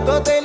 до тебе.